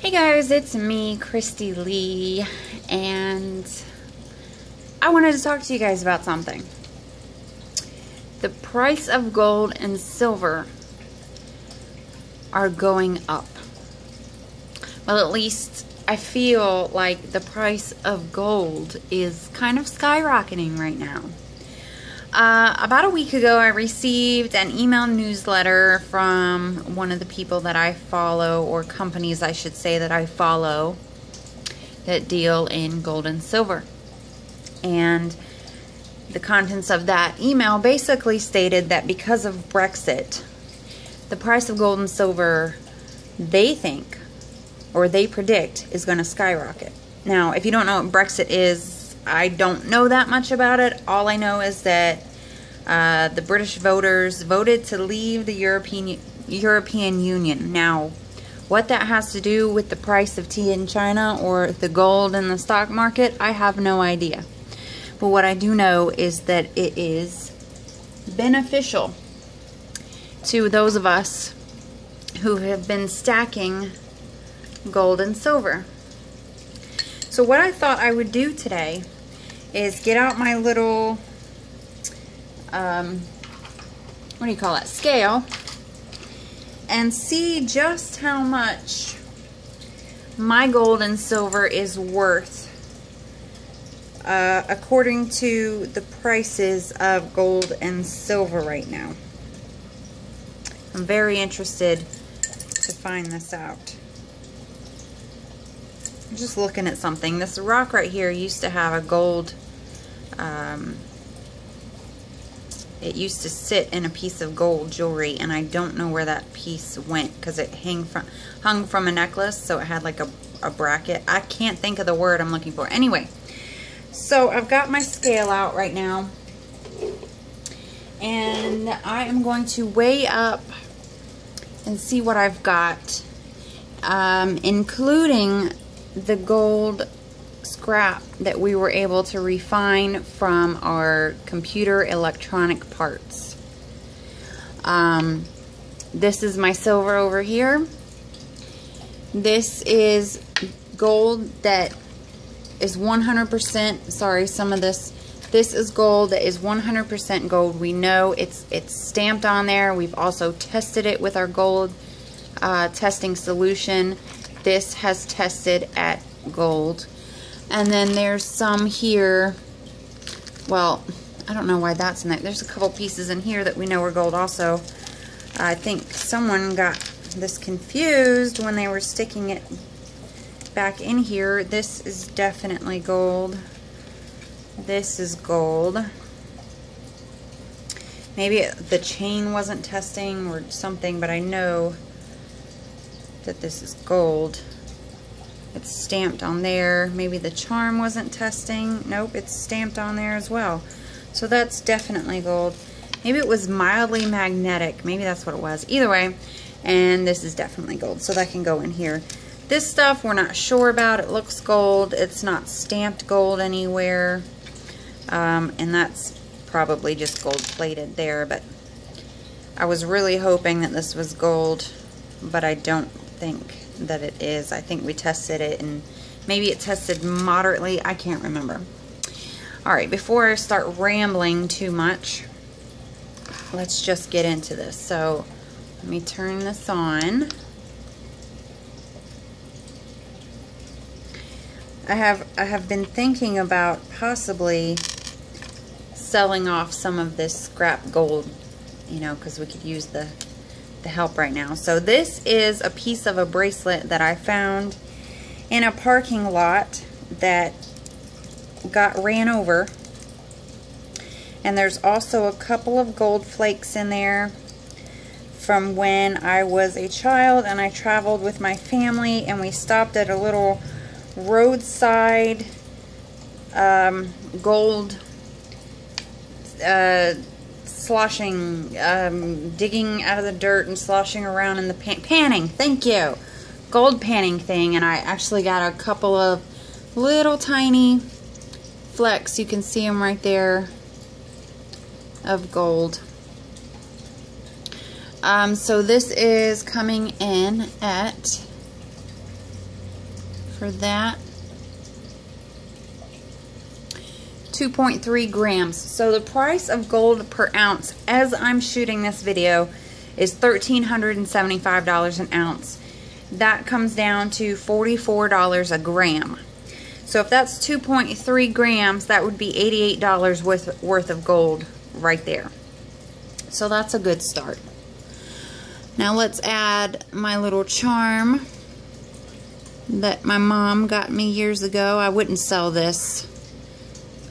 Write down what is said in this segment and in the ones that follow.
Hey guys, it's me, Kristy Lee, and I wanted to talk to you guys about something. The price of gold and silver are going up. Well, at least I feel like the price of gold is kind of skyrocketing right now. Uh, about a week ago, I received an email newsletter from one of the people that I follow, or companies, I should say, that I follow that deal in gold and silver. And the contents of that email basically stated that because of Brexit, the price of gold and silver, they think, or they predict, is going to skyrocket. Now, if you don't know what Brexit is, I don't know that much about it. All I know is that uh, the British voters voted to leave the European European Union. Now, what that has to do with the price of tea in China or the gold in the stock market, I have no idea. But what I do know is that it is beneficial to those of us who have been stacking gold and silver. So what I thought I would do today is get out my little, um, what do you call that, scale, and see just how much my gold and silver is worth uh, according to the prices of gold and silver right now. I'm very interested to find this out. Just looking at something. This rock right here used to have a gold, um, it used to sit in a piece of gold jewelry and I don't know where that piece went because it hang from, hung from a necklace so it had like a, a bracket. I can't think of the word I'm looking for. Anyway, so I've got my scale out right now and I am going to weigh up and see what I've got um, including the gold scrap that we were able to refine from our computer electronic parts. Um, this is my silver over here. This is gold that is 100%, sorry, some of this, this is gold that is 100% gold. We know it's, it's stamped on there. We've also tested it with our gold uh, testing solution this has tested at gold. And then there's some here, well, I don't know why that's in there. There's a couple pieces in here that we know are gold also. I think someone got this confused when they were sticking it back in here. This is definitely gold. This is gold. Maybe the chain wasn't testing or something, but I know that this is gold. It's stamped on there. Maybe the charm wasn't testing. Nope, it's stamped on there as well. So that's definitely gold. Maybe it was mildly magnetic. Maybe that's what it was. Either way, and this is definitely gold. So that can go in here. This stuff we're not sure about. It looks gold. It's not stamped gold anywhere. Um, and that's probably just gold plated there. But I was really hoping that this was gold. But I don't think that it is. I think we tested it and maybe it tested moderately. I can't remember. All right, before I start rambling too much, let's just get into this. So let me turn this on. I have I have been thinking about possibly selling off some of this scrap gold, you know, because we could use the the help right now. So this is a piece of a bracelet that I found in a parking lot that got ran over. And there's also a couple of gold flakes in there from when I was a child and I traveled with my family and we stopped at a little roadside um, gold uh, sloshing, um, digging out of the dirt and sloshing around in the pan panning. Thank you. Gold panning thing. And I actually got a couple of little tiny flecks. You can see them right there of gold. Um, so this is coming in at for that. 2.3 grams. So the price of gold per ounce as I'm shooting this video is $1,375 an ounce. That comes down to $44 a gram. So if that's 2.3 grams, that would be $88 worth, worth of gold right there. So that's a good start. Now let's add my little charm that my mom got me years ago. I wouldn't sell this.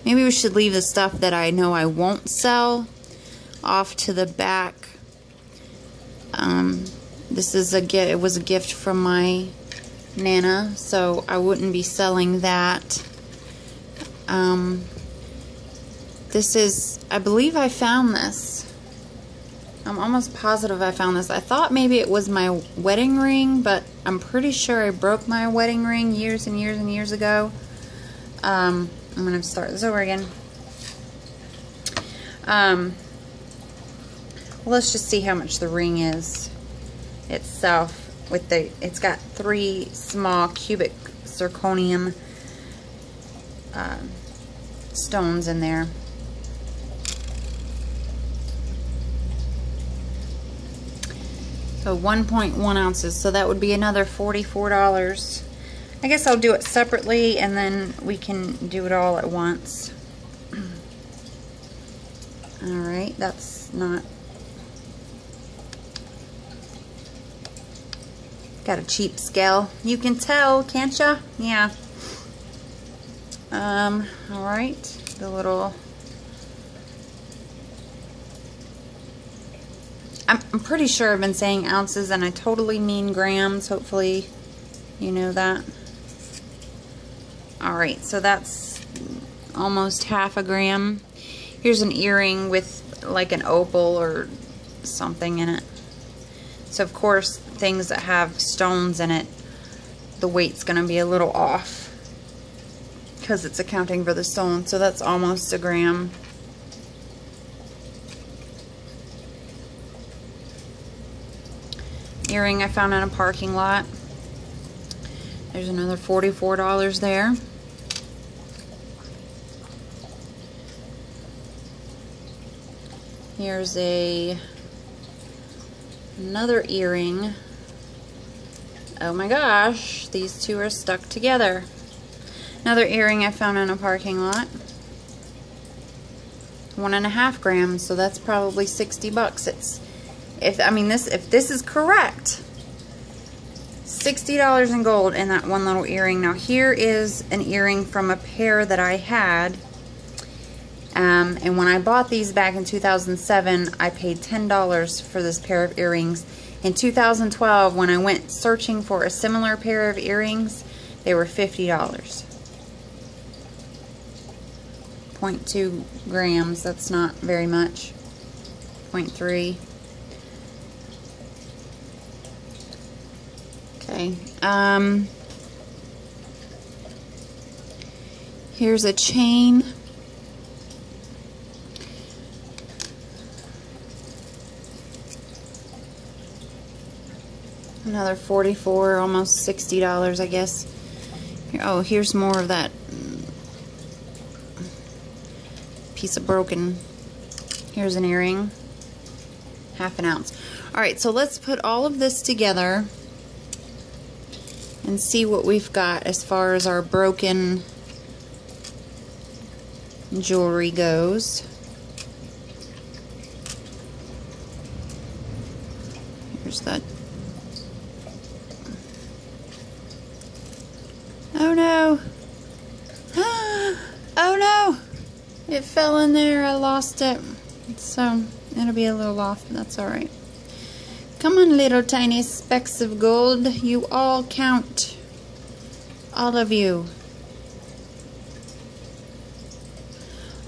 Maybe we should leave the stuff that I know I won't sell off to the back. Um, this is a gift. It was a gift from my nana, so I wouldn't be selling that. Um, this is, I believe I found this. I'm almost positive I found this. I thought maybe it was my wedding ring, but I'm pretty sure I broke my wedding ring years and years and years ago. Um, I'm going to start this over again. Um, well, let's just see how much the ring is itself with the, it's got three small cubic zirconium uh, stones in there. So 1.1 ounces, so that would be another $44. I guess I'll do it separately and then we can do it all at once. Alright, that's not... Got a cheap scale. You can tell, can't ya? Yeah. Um, alright, the little I'm, I'm pretty sure I've been saying ounces and I totally mean grams. Hopefully you know that. Alright, so that's almost half a gram. Here's an earring with like an opal or something in it. So of course, things that have stones in it, the weight's to be a little off because it's accounting for the stone. So that's almost a gram. earring I found in a parking lot. There's another $44 there. Here's a another earring. Oh my gosh, these two are stuck together. Another earring I found in a parking lot. One and a half grams, so that's probably 60 bucks. It's if I mean this if this is correct $60 in gold in that one little earring. Now here is an earring from a pair that I had um, and when I bought these back in 2007 I paid $10 for this pair of earrings. In 2012 when I went searching for a similar pair of earrings they were $50 0.2 grams that's not very much. 0.3 Okay. Um, here's a chain. Another 44 almost $60, I guess. Oh, here's more of that piece of broken. Here's an earring. Half an ounce. Alright, so let's put all of this together and see what we've got as far as our broken jewelry goes. Here's that. Oh no! Oh no! It fell in there. I lost it. So it'll be a little off. But that's alright. Come on, little tiny specks of gold. You all count. All of you.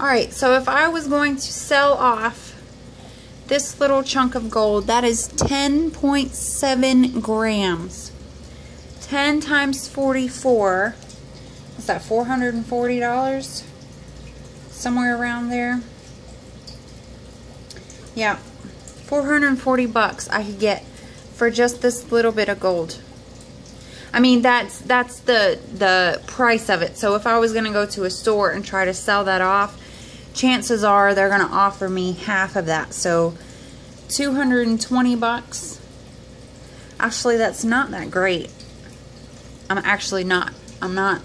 Alright, so if I was going to sell off this little chunk of gold, that is 10.7 grams. 10 times 44. Is that $440? Somewhere around there. Yeah, 440 bucks I could get for just this little bit of gold. I mean, that's that's the the price of it. So if I was going to go to a store and try to sell that off, chances are they're going to offer me half of that. So 220 bucks. Actually, that's not that great. I'm actually not. I'm not.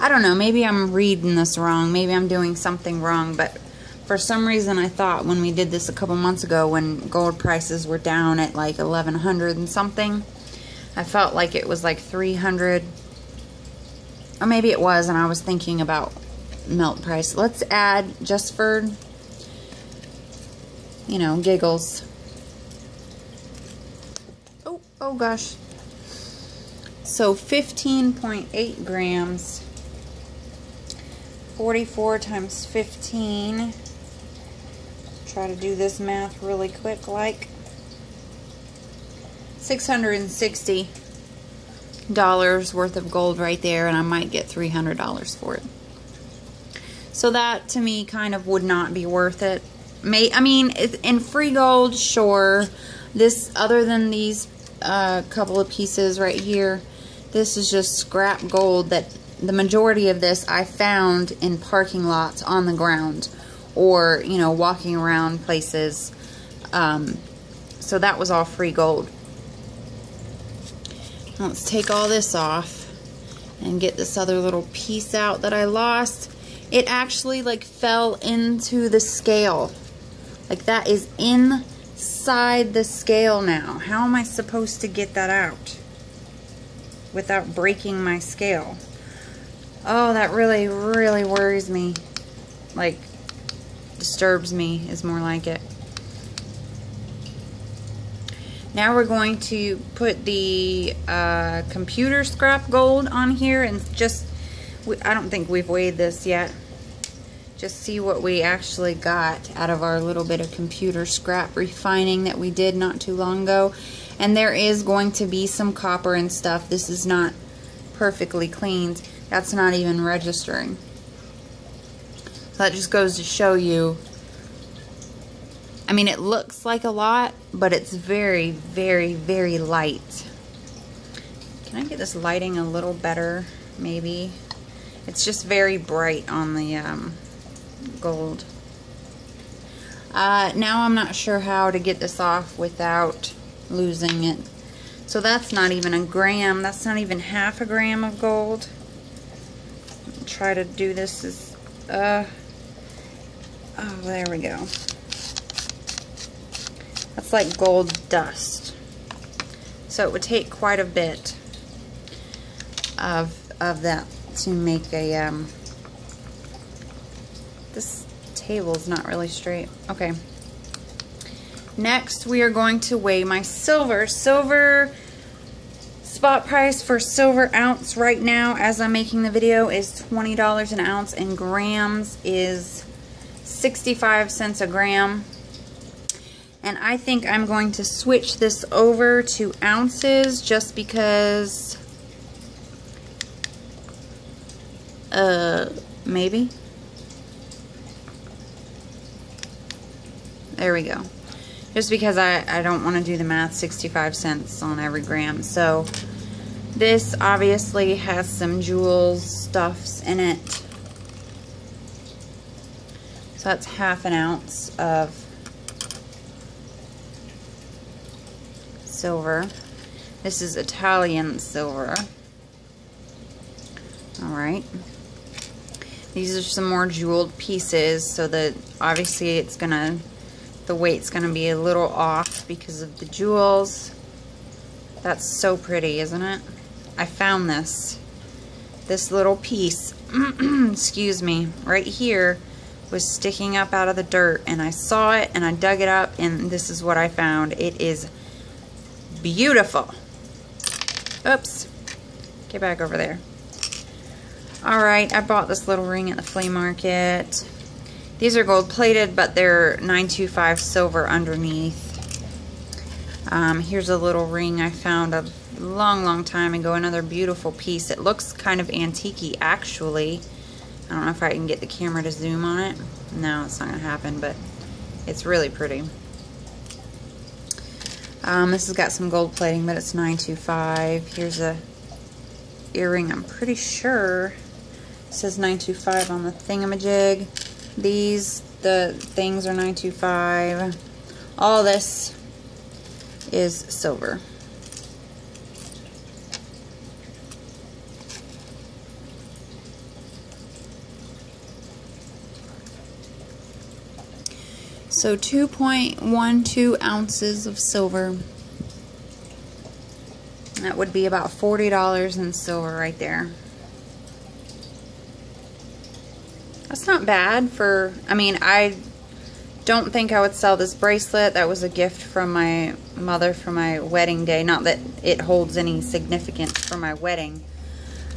I don't know. Maybe I'm reading this wrong. Maybe I'm doing something wrong. But for some reason, I thought when we did this a couple months ago, when gold prices were down at like 1100 and something, I felt like it was like 300. Or maybe it was, and I was thinking about melt price. Let's add just for, you know, giggles. Oh, oh gosh. So 15.8 grams. 44 times 15. Try to do this math really quick like. $660 worth of gold right there and I might get $300 for it. So that to me kind of would not be worth it. May I mean in free gold sure this other than these uh, couple of pieces right here this is just scrap gold that the majority of this I found in parking lots on the ground or you know walking around places um, so that was all free gold Let's take all this off and get this other little piece out that I lost. It actually like fell into the scale. Like that is inside the scale now. How am I supposed to get that out without breaking my scale? Oh, that really, really worries me. Like, disturbs me is more like it. Now we're going to put the uh, computer scrap gold on here and just, I don't think we've weighed this yet. Just see what we actually got out of our little bit of computer scrap refining that we did not too long ago. And there is going to be some copper and stuff. This is not perfectly cleaned. That's not even registering. That just goes to show you I mean, it looks like a lot, but it's very, very, very light. Can I get this lighting a little better, maybe? It's just very bright on the um, gold. Uh, now I'm not sure how to get this off without losing it. So that's not even a gram. That's not even half a gram of gold. Try to do this as, uh, oh, there we go. That's like gold dust. So it would take quite a bit of, of that to make a, um, this table is not really straight. Okay. Next, we are going to weigh my silver. Silver spot price for silver ounce right now as I'm making the video is $20 an ounce and grams is 65 cents a gram. And I think I'm going to switch this over to ounces just because, uh, maybe. There we go. Just because I, I don't want to do the math, 65 cents on every gram. So this obviously has some jewels stuffs in it. That's half an ounce of silver. This is Italian silver. Alright. These are some more jeweled pieces so that obviously it's gonna, the weight's gonna be a little off because of the jewels. That's so pretty, isn't it? I found this. This little piece, excuse me, right here was sticking up out of the dirt and I saw it and I dug it up and this is what I found. It is beautiful. Oops. Get back over there. Alright, I bought this little ring at the flea market. These are gold plated, but they're 925 silver underneath. Um, here's a little ring I found a long, long time ago. Another beautiful piece. It looks kind of antique actually. I don't know if I can get the camera to zoom on it. No, it's not going to happen, but it's really pretty. Um, this has got some gold plating, but it's 925. Here's a earring, I'm pretty sure says 925 on the thingamajig. These, the things are 925. All this is silver. So 2.12 ounces of silver. That would be about $40 in silver right there. That's not bad for, I mean, I don't think I would sell this bracelet. That was a gift from my mother for my wedding day. Not that it holds any significance for my wedding,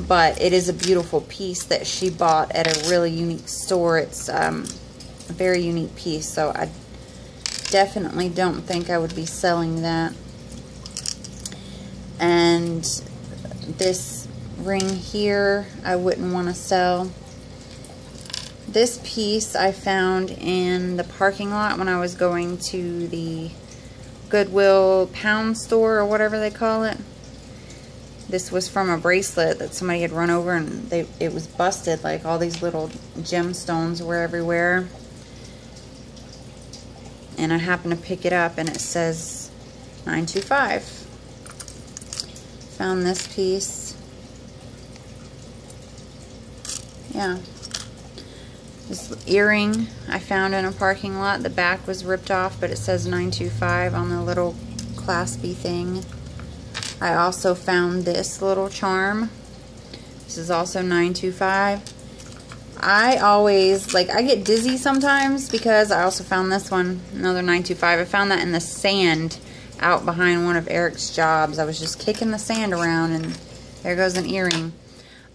but it is a beautiful piece that she bought at a really unique store. It's um, very unique piece, so I definitely don't think I would be selling that. And this ring here, I wouldn't want to sell. This piece I found in the parking lot when I was going to the Goodwill pound store or whatever they call it. This was from a bracelet that somebody had run over and they, it was busted. Like all these little gemstones were everywhere. And I happened to pick it up and it says 925. Found this piece. Yeah, this earring I found in a parking lot. The back was ripped off, but it says 925 on the little claspy thing. I also found this little charm. This is also 925. I always, like, I get dizzy sometimes because I also found this one, another 925. I found that in the sand out behind one of Eric's jobs. I was just kicking the sand around and there goes an earring.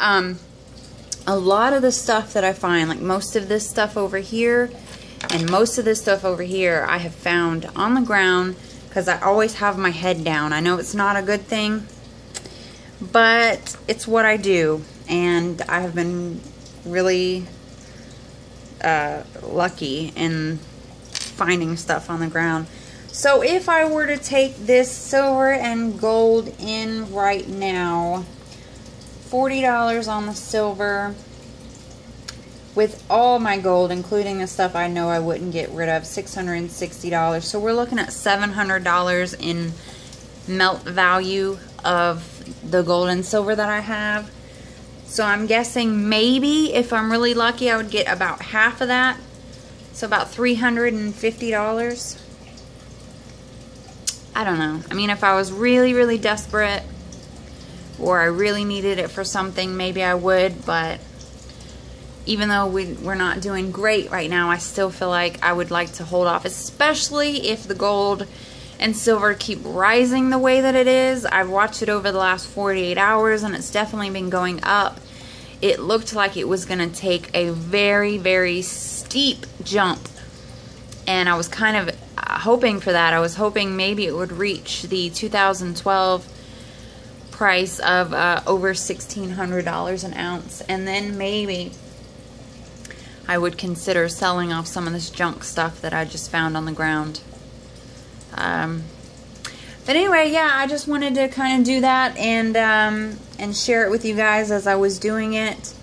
Um, a lot of the stuff that I find, like most of this stuff over here and most of this stuff over here, I have found on the ground because I always have my head down. I know it's not a good thing, but it's what I do. And I have been really uh, lucky in finding stuff on the ground. So if I were to take this silver and gold in right now, $40 on the silver. With all my gold, including the stuff I know I wouldn't get rid of, $660. So we're looking at $700 in melt value of the gold and silver that I have. So I'm guessing maybe if I'm really lucky, I would get about half of that. So about $350. I don't know. I mean, if I was really, really desperate, or I really needed it for something, maybe I would, but even though we, we're not doing great right now, I still feel like I would like to hold off, especially if the gold and silver keep rising the way that it is. I've watched it over the last 48 hours and it's definitely been going up. It looked like it was going to take a very, very steep jump. And I was kind of hoping for that. I was hoping maybe it would reach the 2012 price of uh, over $1,600 an ounce. And then maybe I would consider selling off some of this junk stuff that I just found on the ground. Um, but anyway, yeah, I just wanted to kind of do that and um, and share it with you guys as I was doing it.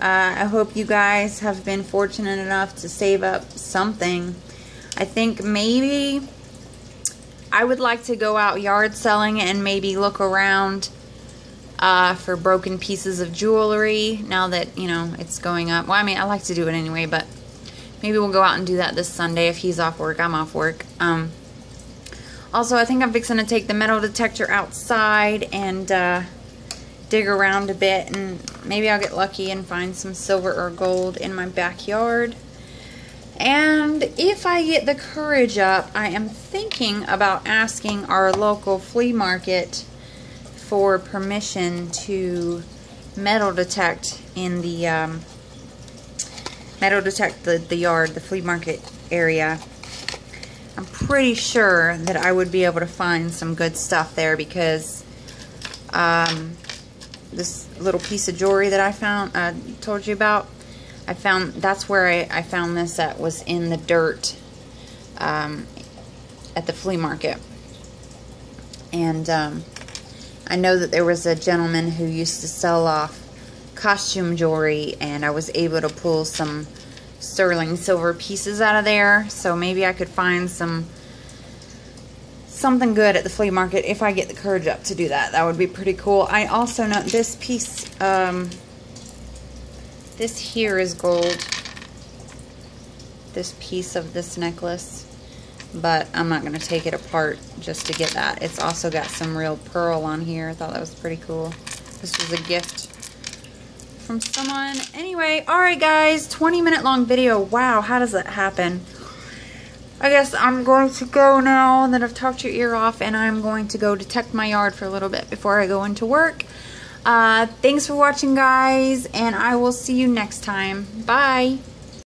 Uh, I hope you guys have been fortunate enough to save up something. I think maybe I would like to go out yard selling and maybe look around uh, for broken pieces of jewelry now that, you know, it's going up. Well, I mean, I like to do it anyway, but maybe we'll go out and do that this Sunday if he's off work. I'm off work. Um, also, I think I'm fixing to take the metal detector outside and uh, dig around a bit and maybe I'll get lucky and find some silver or gold in my backyard. And if I get the courage up, I am thinking about asking our local flea market for permission to metal detect in the um, metal detect the, the yard, the flea market area. I'm pretty sure that I would be able to find some good stuff there because um, this little piece of jewelry that I found, I told you about, I found, that's where I, I found this that was in the dirt um, at the flea market. And um, I know that there was a gentleman who used to sell off costume jewelry and I was able to pull some sterling silver pieces out of there. So maybe I could find some something good at the flea market if I get the courage up to do that. That would be pretty cool. I also know this piece, um, this here is gold. This piece of this necklace. But I'm not going to take it apart just to get that. It's also got some real pearl on here. I thought that was pretty cool. This was a gift from someone. Anyway, alright guys, 20 minute long video. Wow, how does that happen? I guess I'm going to go now that I've talked your ear off and I'm going to go detect my yard for a little bit before I go into work. Uh, thanks for watching guys and I will see you next time. Bye.